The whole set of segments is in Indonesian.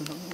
Mm-hmm.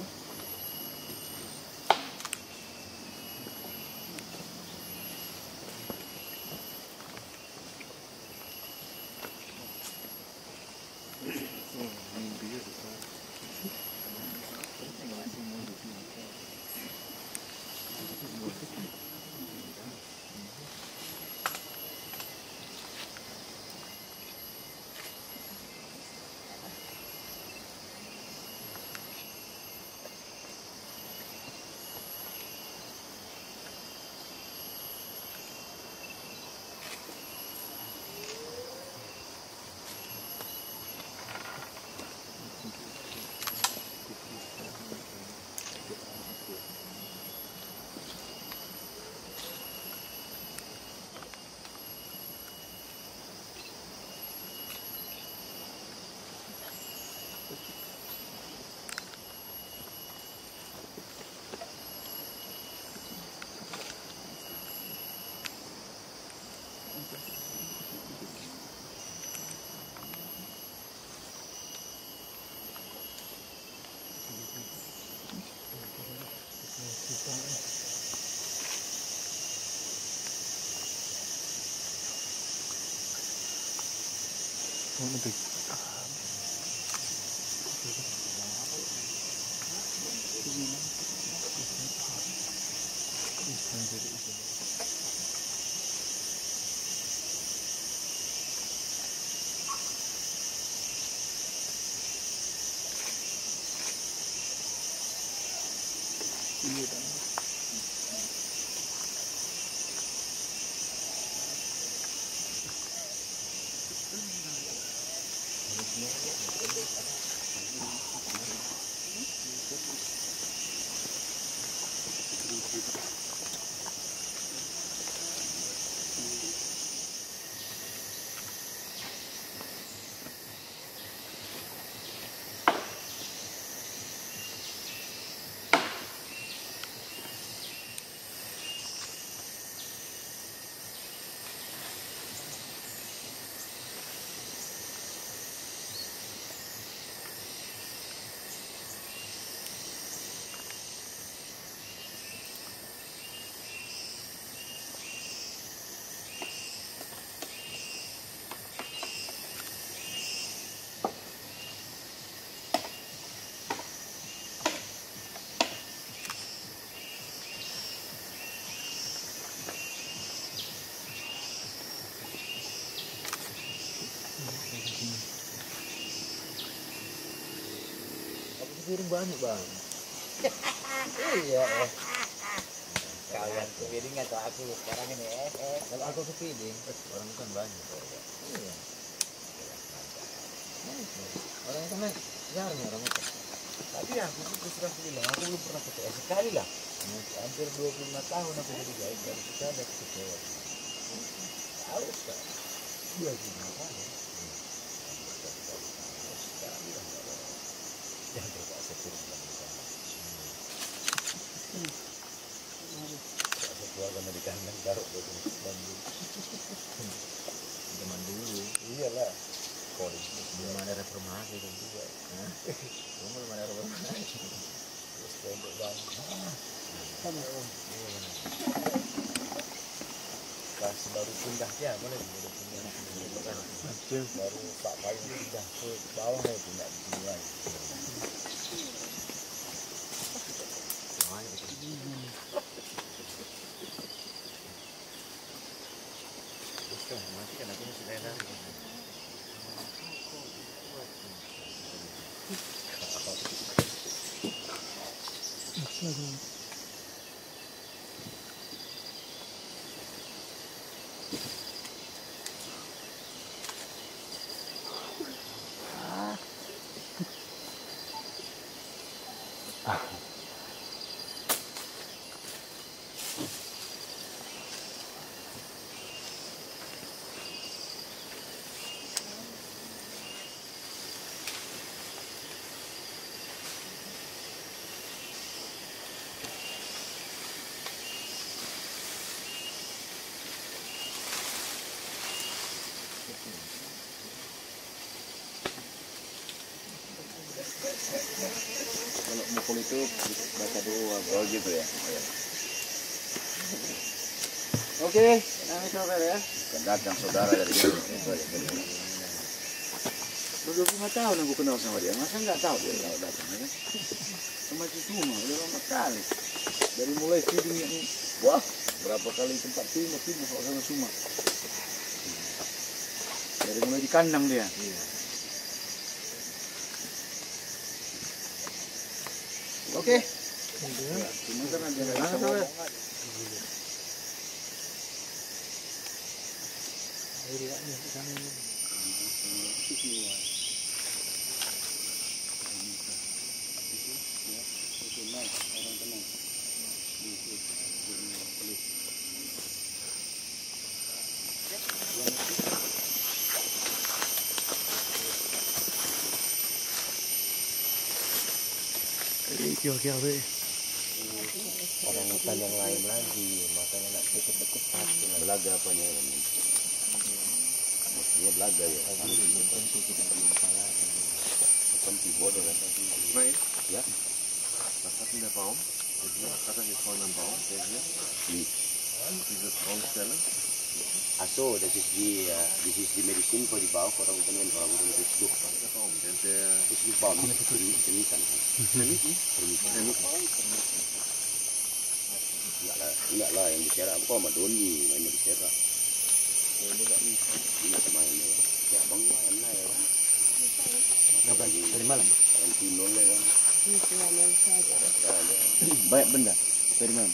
の時 Piring banyak bang. Iya eh. kalian kepiring atau aku sekarang ini eh, eh. kalau aku kepiring orang kan banyak. Iya. Orang itu kan jarang orang itu. Tapi aku tuh terang bilang aku belum pernah kecewa sekali lah. Hampir 25 tahun aku jadi guide dari kita ada kecewa tahu kan dua apa ya jangan terpaksa turun dalam sana terpaksa keluarga di kandang taruh di bambu zaman dulu. Iyalah. Kalau belum ada reformasi kan juga belum belum ada reformasi. Terus pondok bambu pas baru pindah ya boleh. Baru pindah. Baru pak payung pindah ke bawah ya pindah di sini itu baca doa. Oh gitu ya. Iya. Oke, kami sabar ya. Kan datang saudara dari dulu. Udah 25 tahun aku kenal sama dia, masa nggak tahu dia kalau datang ya? Sama si Tuma, udah lama kali. Dari mulai feeding yang, wah, berapa kali tempat Tuma, Tuma kalau sama Suma. Dari mulai di kandang dia. Oke. Cuma ngomong. Orang hutan yang lain lagi, makanya nak deket-deket hati. Belaga apanya ya? Maksudnya belaga ya. Penting bodoh kan. Nej. Ja. Was hatten der Baum? Hat er vorne einen Baum? Der hier? Diese Baumstelle? Achso, das ist die, äh, das ist die Medizin für die Bauch oder Unternehmen oder Unternehmen ist Luft. Der Baum, der, der Das ist die Baum, Termitan. Termiten? Termitan. Termiten. Enggak lah, enggak lah yang diserak. Kok sama Doni main diserak. Ini sama ini. Ya bang main lah ya. Dapat dari malam? Valentino lah kan. Ya, ada. Banyak benda. Dari mana?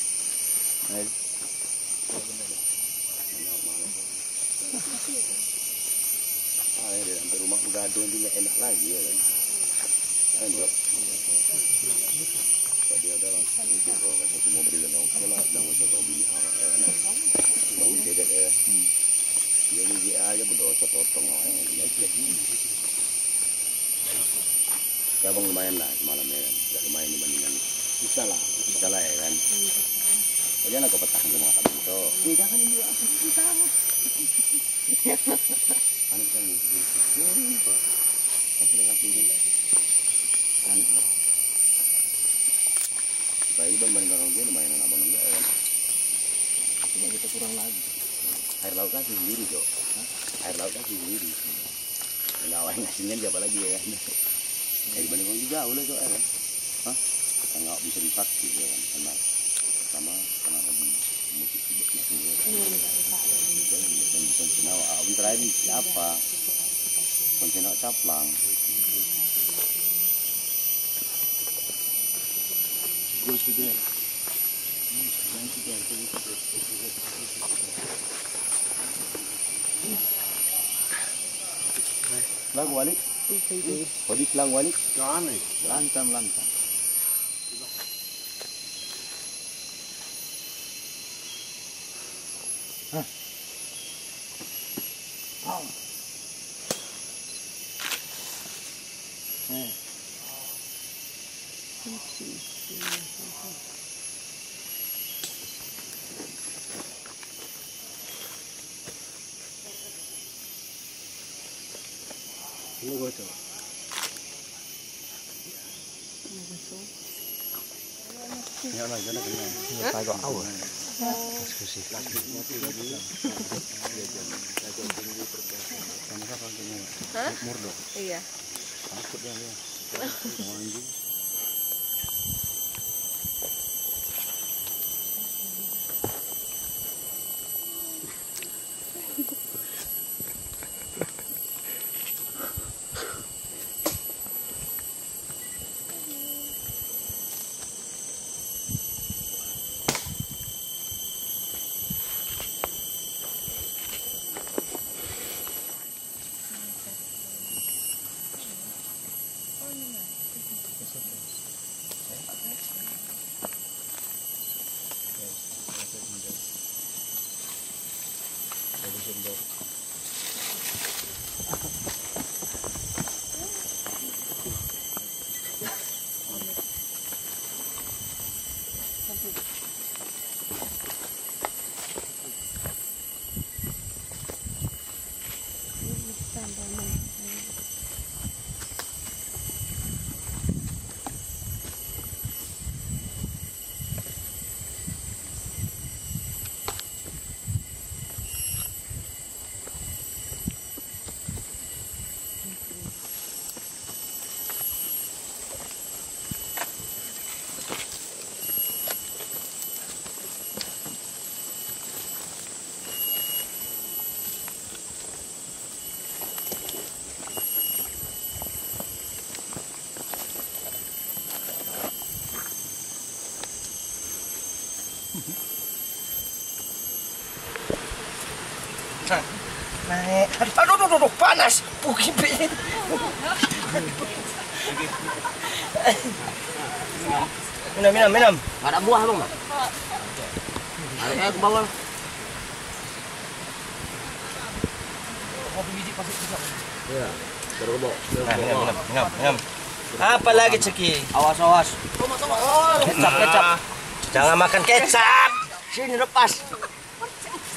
Nah, Malam-malam. Ah, rumah begadang juga enak lagi ya kan. Enak. Tadi ada lah, itu kalau kata semua beri dan orang lah, jangan usah tahu bini awak ya kan. Bang dedet ya. Dia ni dia aja berdosa potong awak ya. Ya bang lumayan lah semalam ya kan. Tidak lumayan dibandingkan kita lah, kita lah ya kan. Kalian aku petang ke mga tabi ito. Eh, jangan ini aku kita. Kan. Banding kalau dia lumayan abang enggak ya kan. Cuma kita kurang lagi. Air laut kasih sendiri kok. Air laut kasih sendiri. Nah, yang ngasihnya siapa lagi ya kan? Ya dibanding orang jauh lah kok ya kan. Hah? Kita nggak bisa divaksin ya kan. Karena sama karena lagi musik juga kan. Bentar ini siapa? Senawa caplang. Go. Lang walik. Wadik lang walik. Lantam, lantam. Ini. Ya jangan? Hah? Murdo. Iya. Takut dia dia. Aduh, aduh, aduh, panas. Puki Minum, minum, minum. Ada buah bang? Ada eh ke bawah. Ya, berobok. Nah, minum, minum, minum, minum. Apa lagi Ceki? Awas awas. Kecap, kecap. Jangan makan kecap. Sini lepas.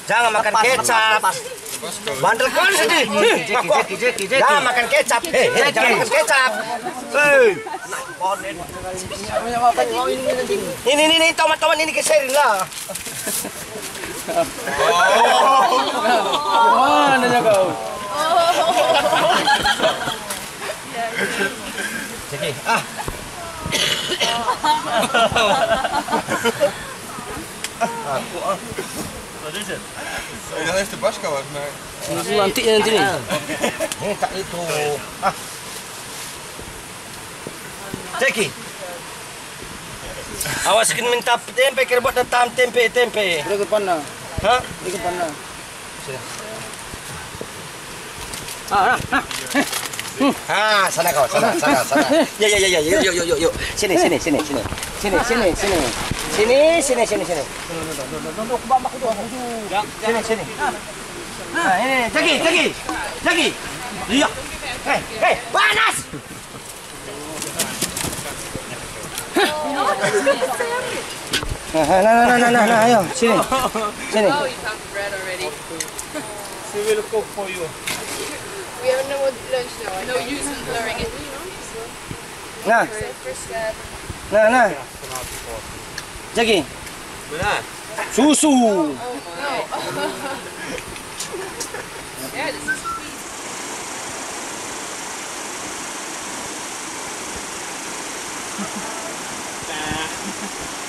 Jangan makan kecap. Kan sini. Jeki, jeki, jeki, jeki. Jangan makan kecap. Hei, jangan makan kecap. Hei. Ini, ini, ini, tomat-tomat ini keserin lah. Mana kau? Ceki, ah. Aku ah. Yang is de baskawat, maar... Ini nanti nanti nih. Ini tak itu. Ah. Ceki. Awas kena minta tempe kira buat datang tempe tempe. Udah ke pana. Hah? Udah ke pana. Ah, sana kau, sana, sana, sana. Ya, ya, ya, ya, yuk, yuk, yuk, yuk. Sini, sini, sini, sini. Sini, sini, sini. Sini, sini, sini, sini. Sini, sini. Nah, ini, jagi, jagi, jagi. Iya. Hei, hei, panas. Nah, nah, nah, nah, nah, nah, ayo, sini, sini. Oh, you found the bread already. She will cook for you. We haven't done lunch now. No use in blurring it. Nah, First step. nah, Jaki. Benar. Susu. Oh, yeah, this is nah.